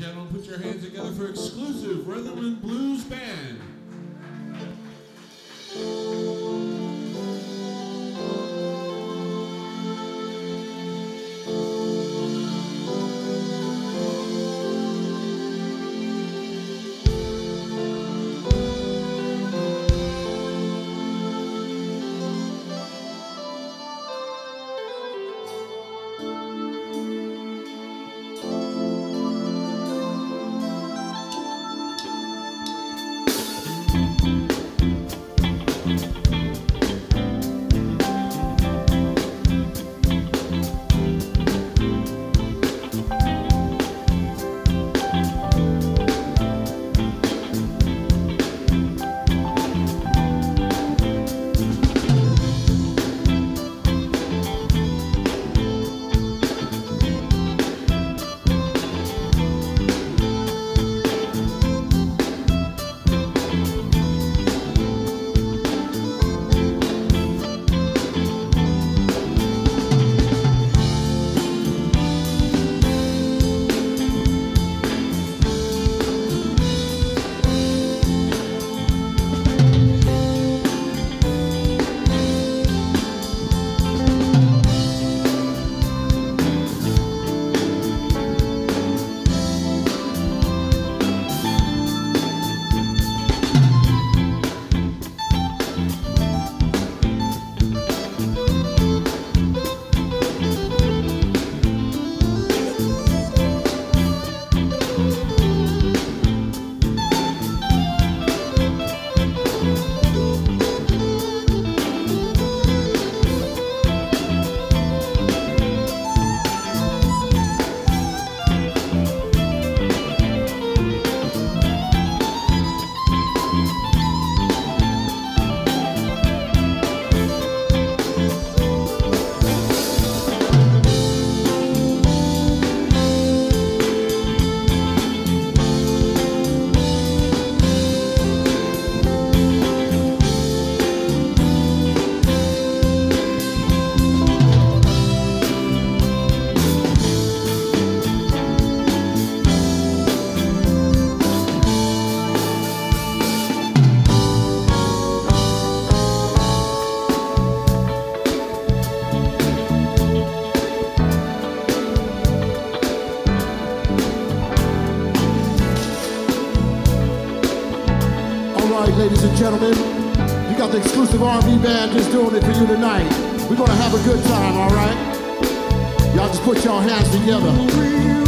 gentlemen, put your hands together for exclusive Rhythm and Blues Band. The R&B band just doing it for you tonight. We're gonna have a good time, all right? Y'all just put your hands together.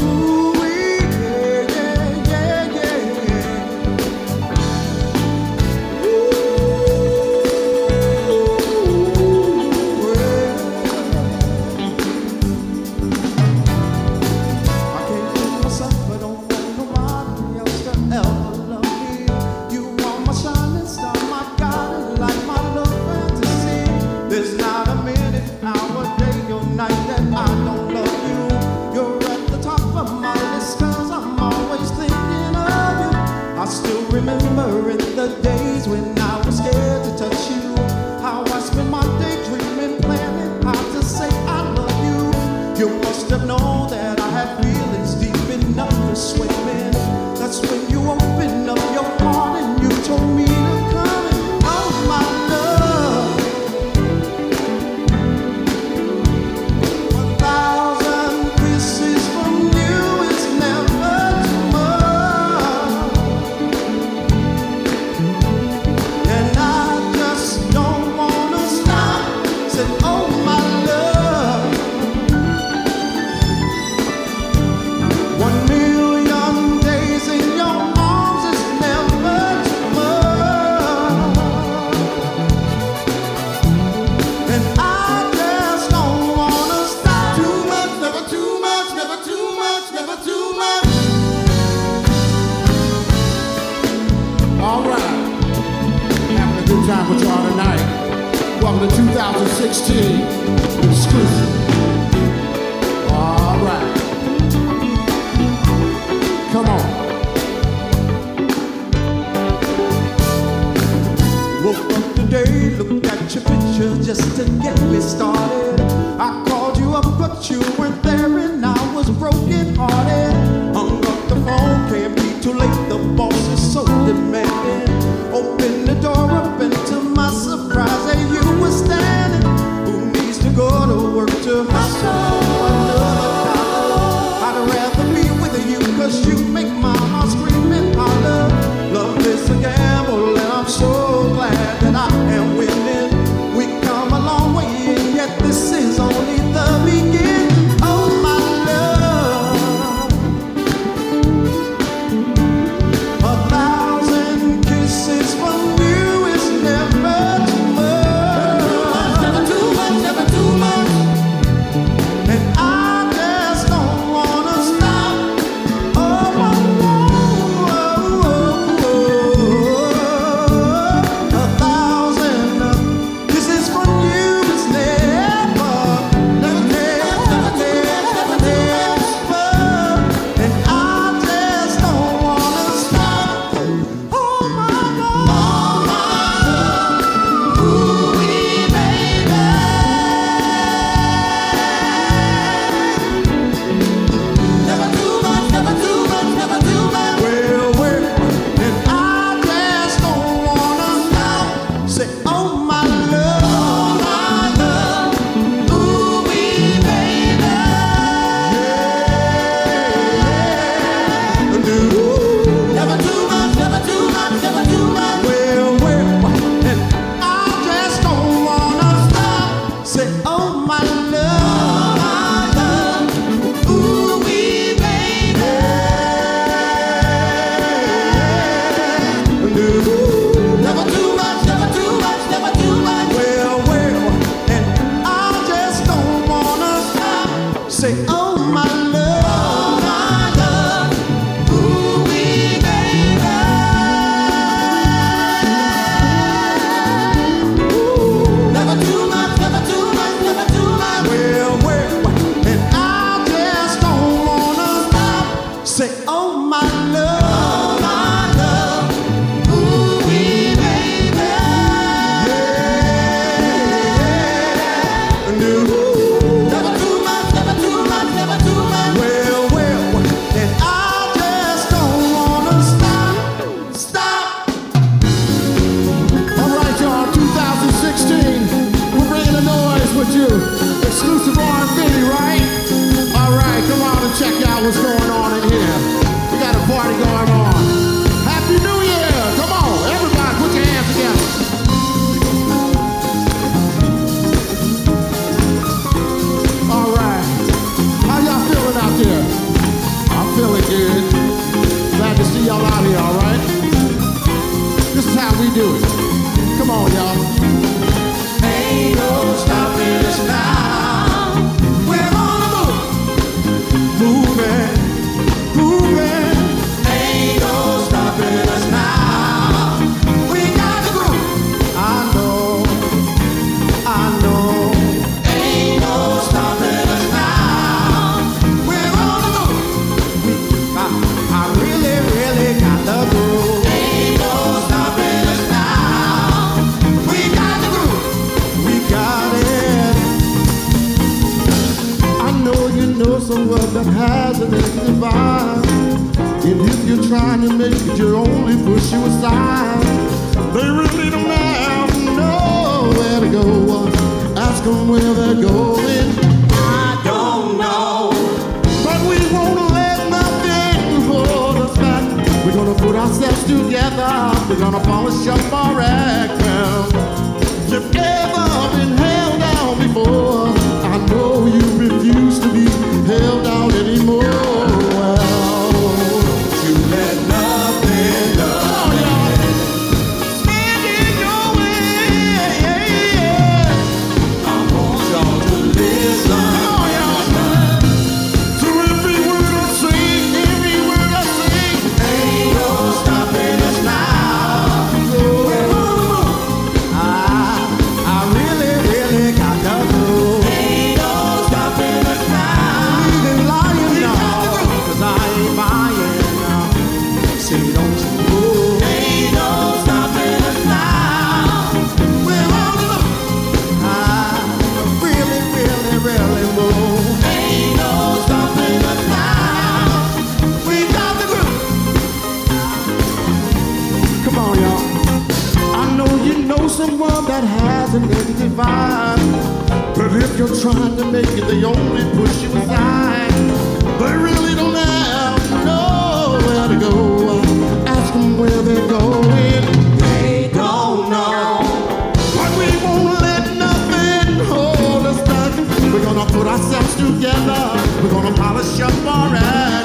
a world that has an end divide. And if you're trying to make it, you're only push you aside. They really don't have nowhere to go. Ask them where they're going. I don't know. But we won't let nothing hold us back. We're gonna put ourselves together. We're gonna polish up our act. You've ever been held down before. I know you refuse to be held out anymore. someone that has a empty vibe. But if you're trying to make it, they only push you aside. They really don't have nowhere to go. Ask them where they're going. They don't know. But we won't let nothing hold us back. We're gonna put ourselves together. We're gonna polish up our act.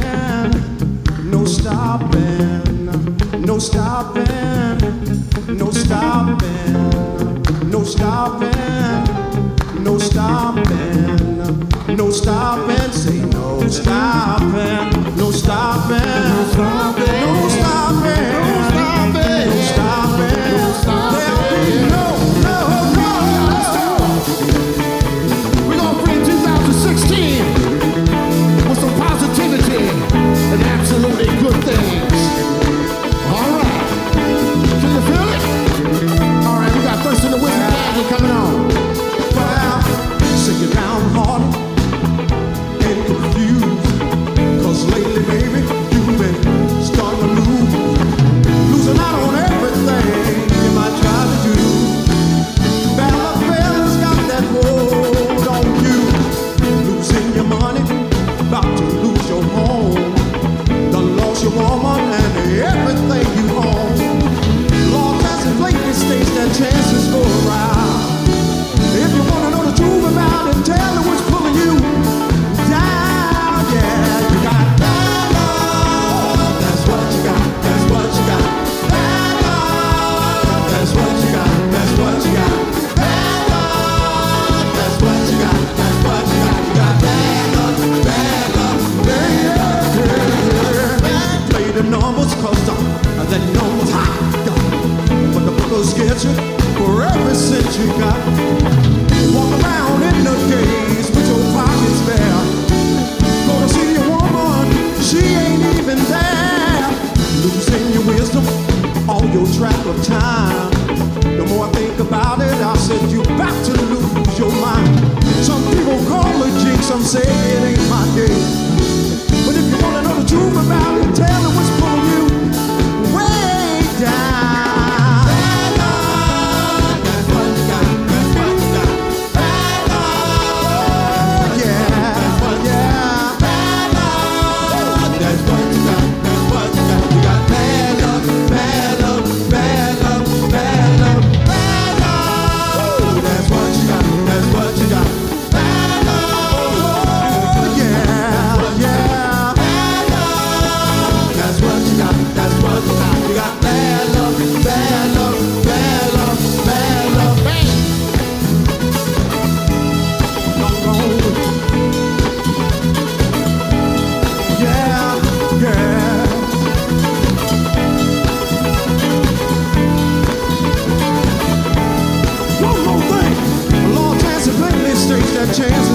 stopping, no stopping, no stopping, no stopping, no stopping, no stopping, no stopping, say no stopping, no stopping, no stopping, no stopping. Wanna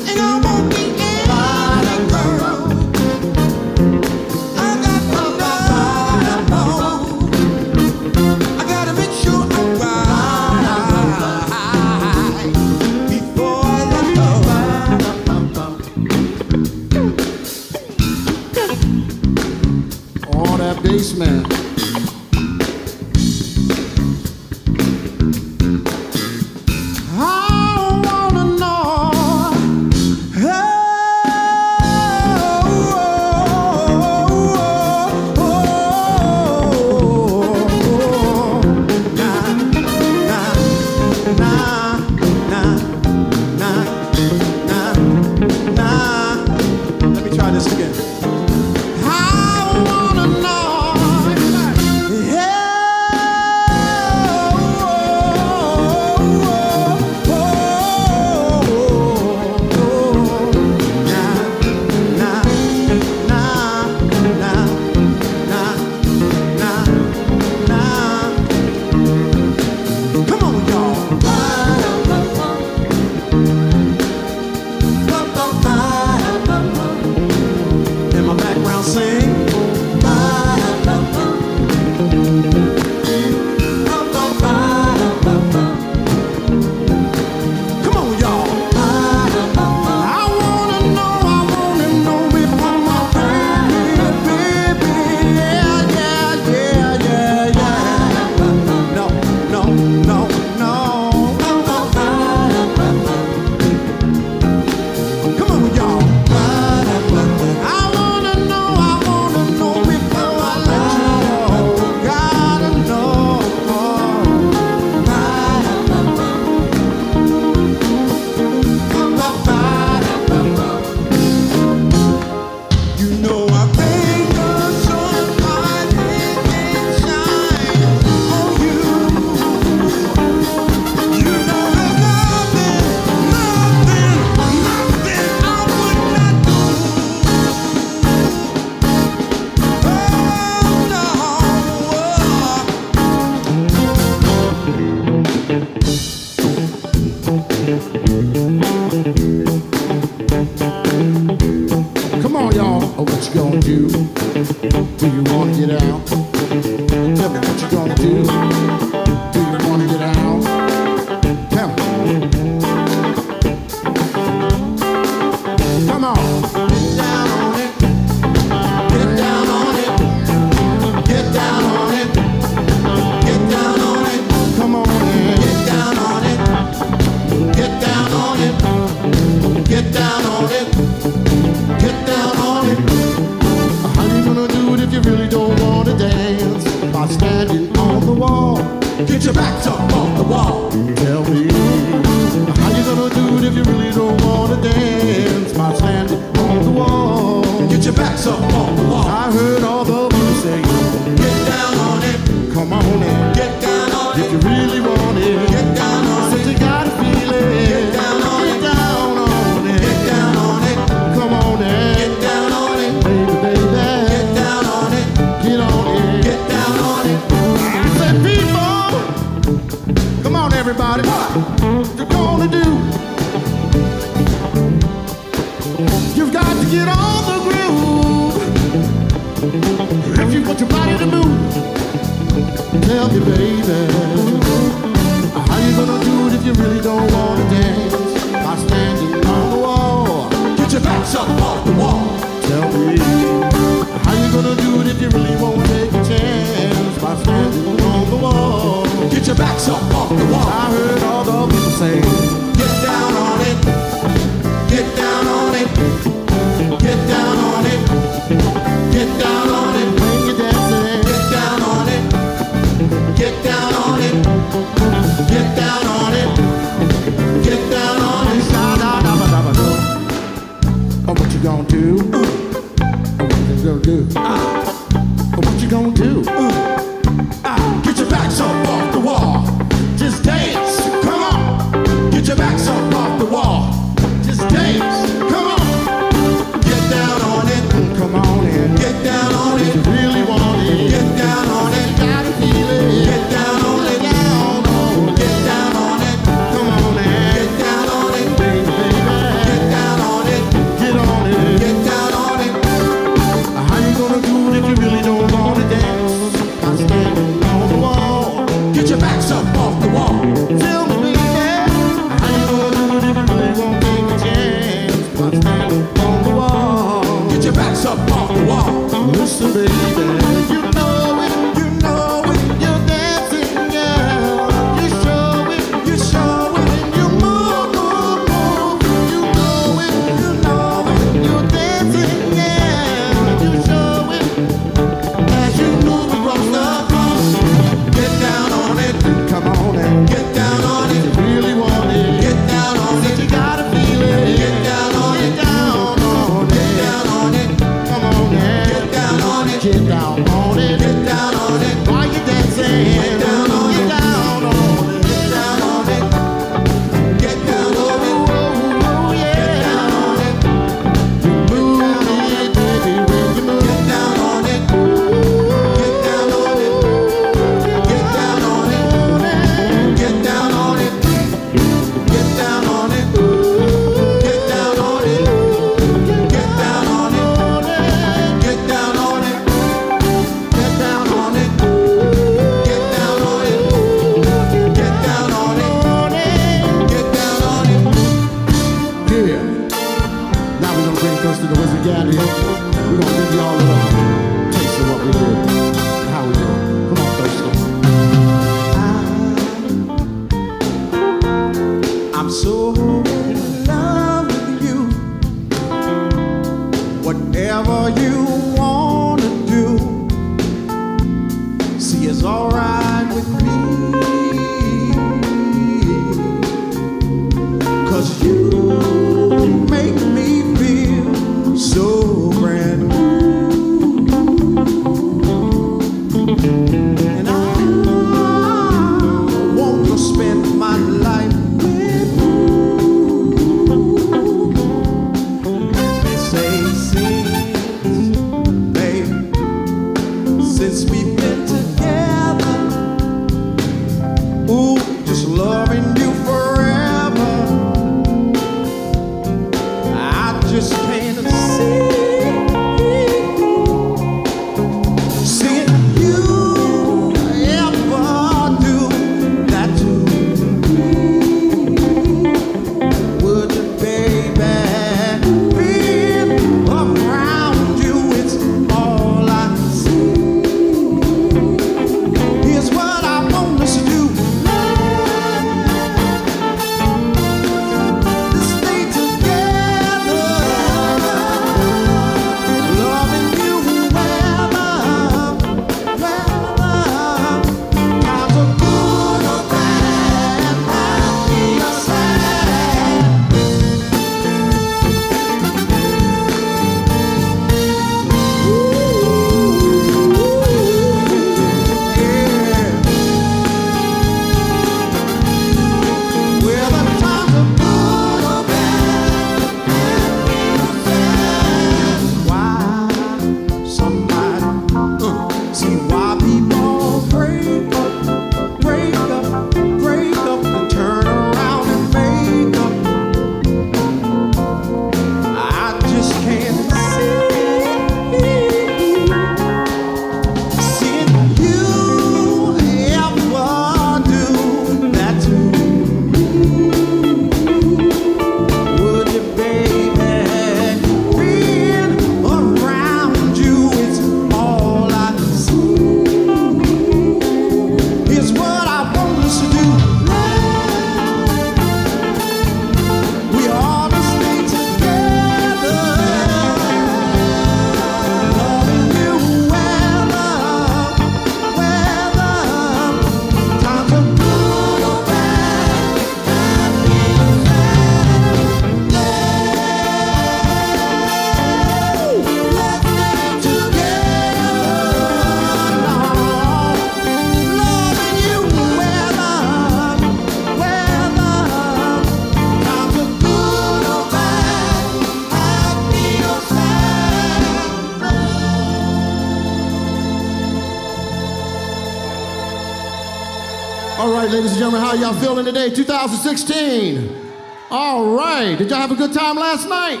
2016. All right. Did y'all have a good time last night?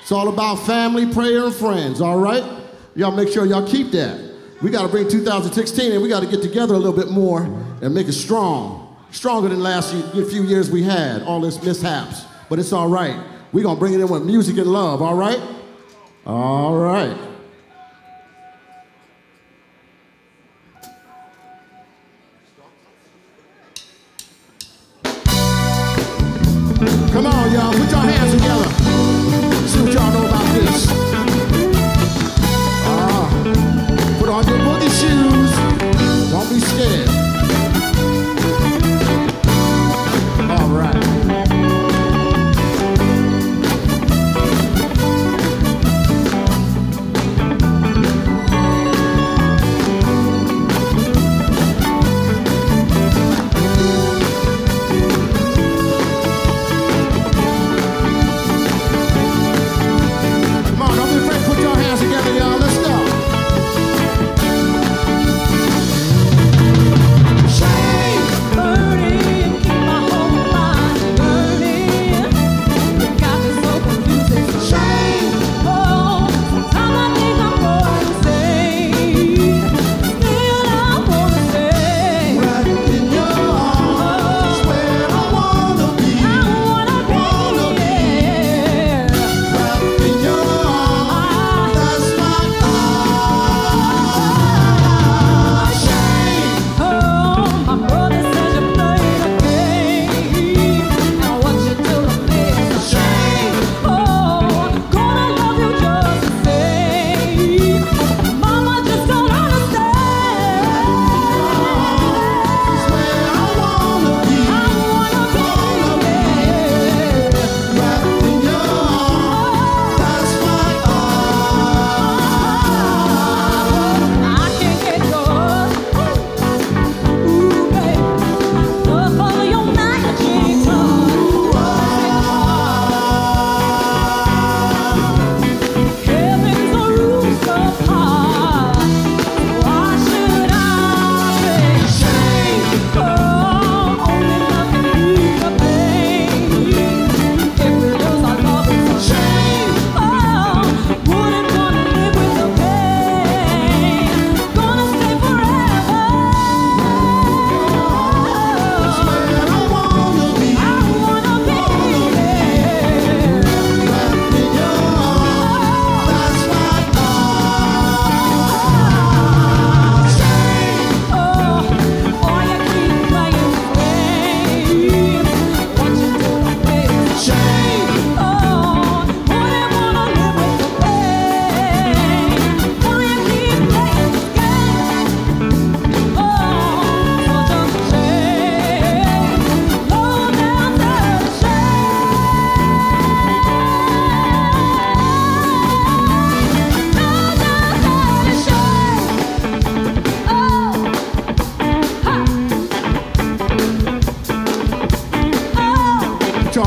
It's all about family, prayer, and friends. All right. Y'all make sure y'all keep that. We got to bring 2016 and we got to get together a little bit more and make it strong. Stronger than last year, few years we had, all this mishaps. But it's all right. We're going to bring it in with music and love, all right? All right.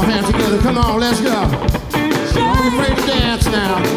hands together. Come on, let's go. Don't be afraid to dance now.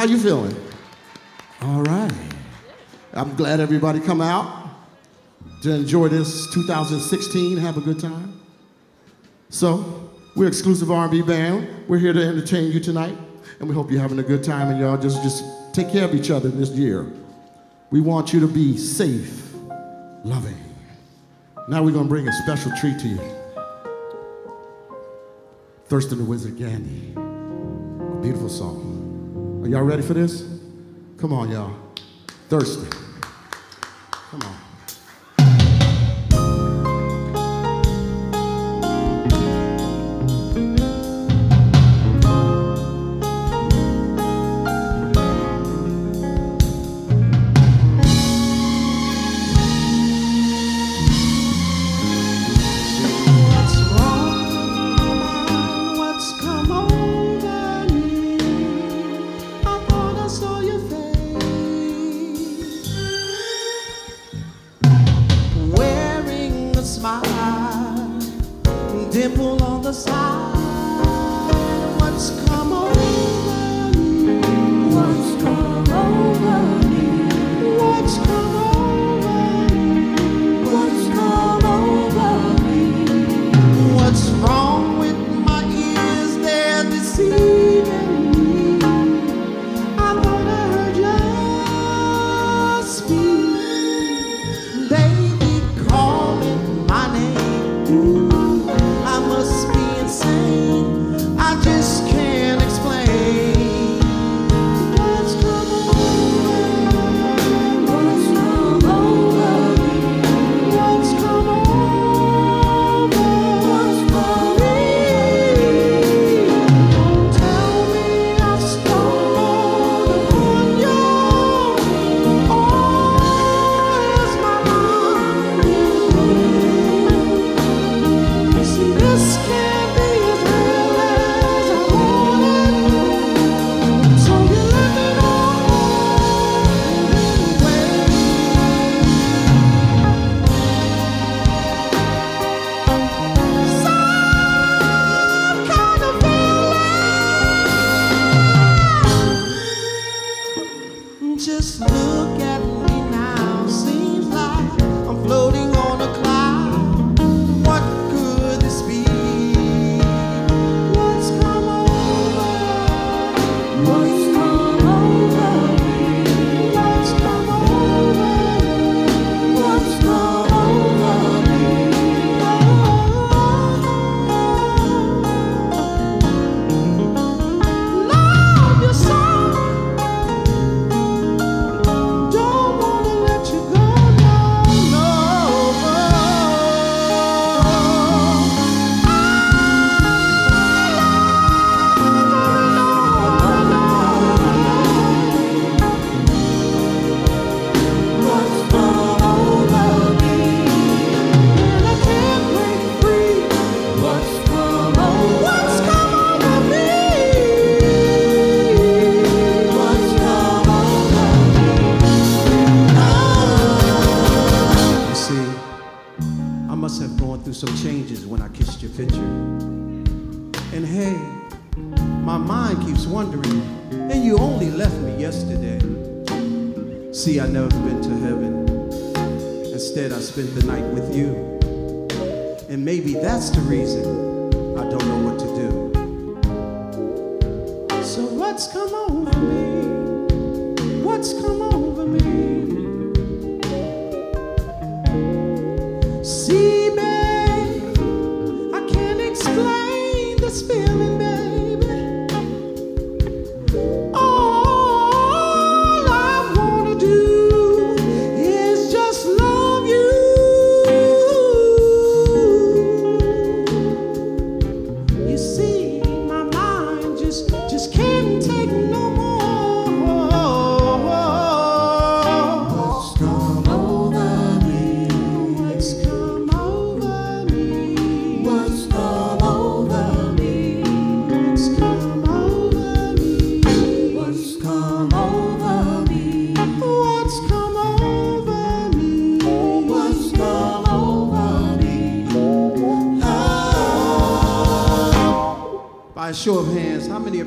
how you feeling? All right. I'm glad everybody come out to enjoy this 2016. Have a good time. So, we're Xclusive R&B band. We're here to entertain you tonight, and we hope you're having a good time. And y'all just just take care of each other this year. We want you to be safe, loving. Now we're gonna bring a special treat to you. Thurston the Wizard Gandy, a beautiful song. Are y'all ready for this? Come on, y'all. Thirsty. Come on.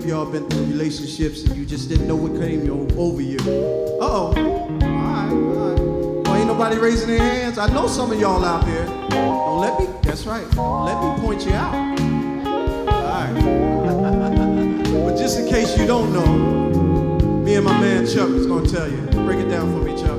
of y'all been through relationships and you just didn't know what came over you. Uh-oh. All right, all right. Well, ain't nobody raising their hands. I know some of y'all out there. Don't let me, that's right. Let me point you out. All right. but just in case you don't know, me and my man Chuck is going to tell you. Break it down for me, Chuck.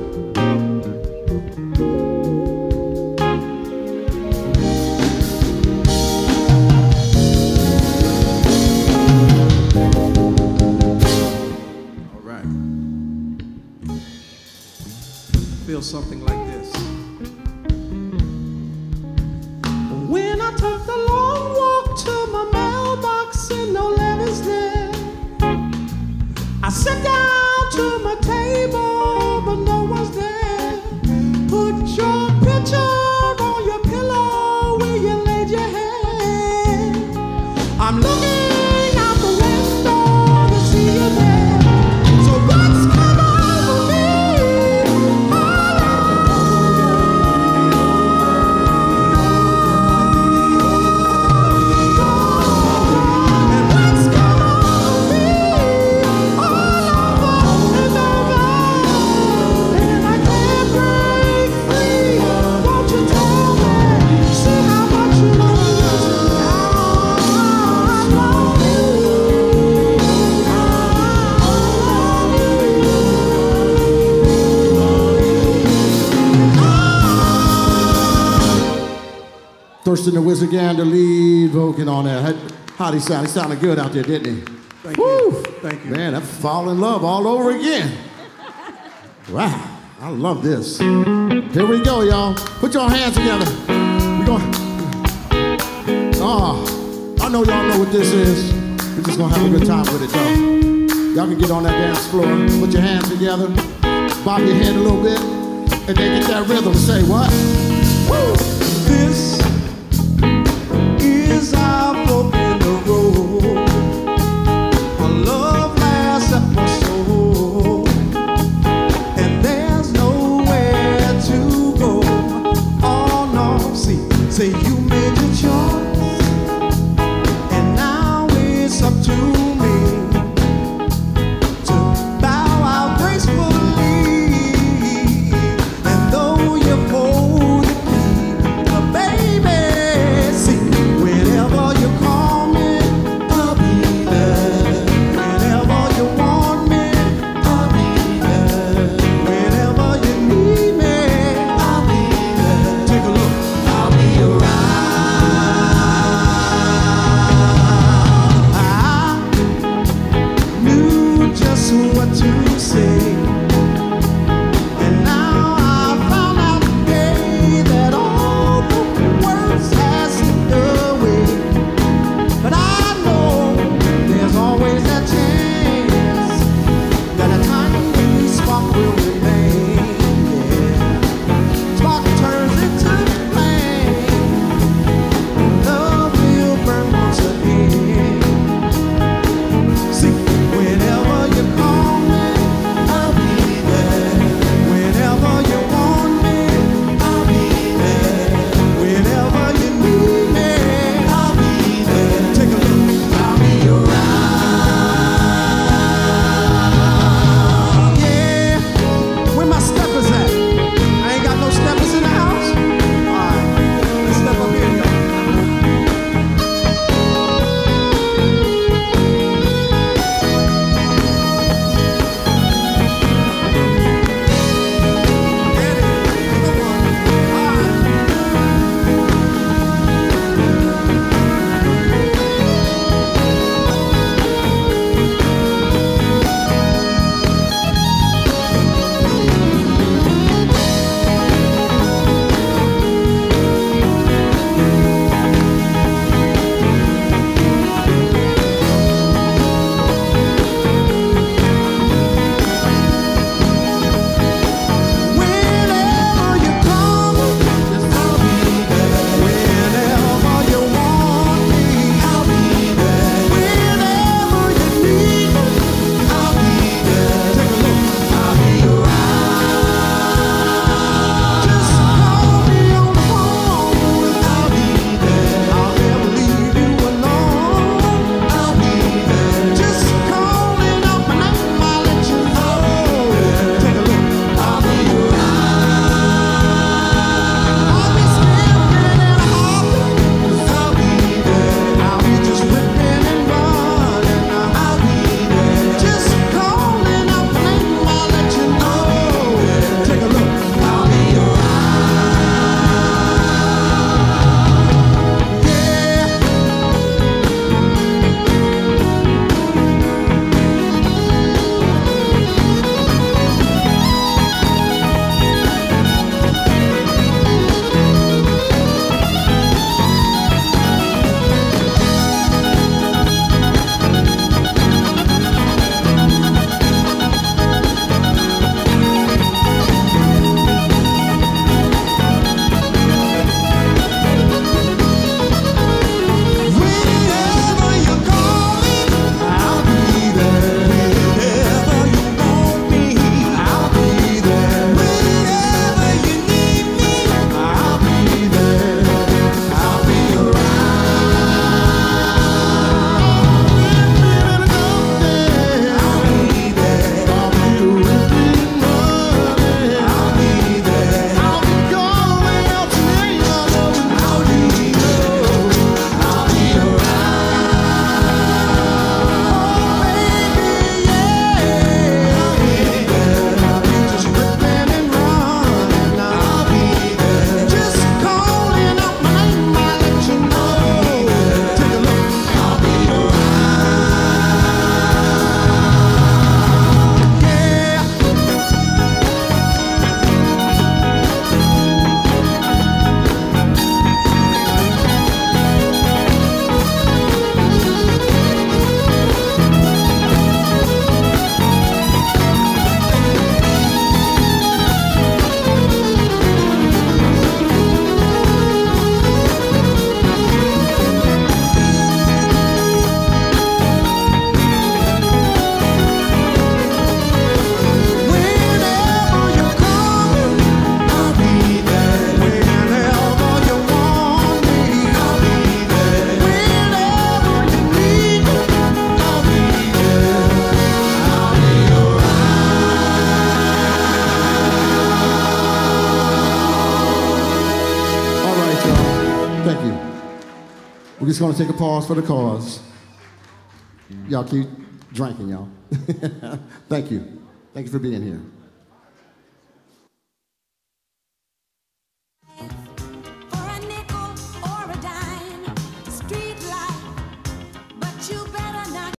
table. Thurston the Wizard Gander lead vocal on that. How- How'd he sound? He sounded good out there, didn't he? Thank Woo! you. Thank you. Man, I fall in love all over again. Wow, I love this. Here we go, y'all. Put your hands together. We're going. Ah, I know y'all know what this is. We're just gonna have a good time with it, though. Y'all can get on that dance floor. Put your hands together. Bob your head a little bit, and then get that rhythm. Say what? Woo! This our fork in the road. Just to take a pause for the cause. Y'all keep drinking, y'all. Thank you. Thank you for being here.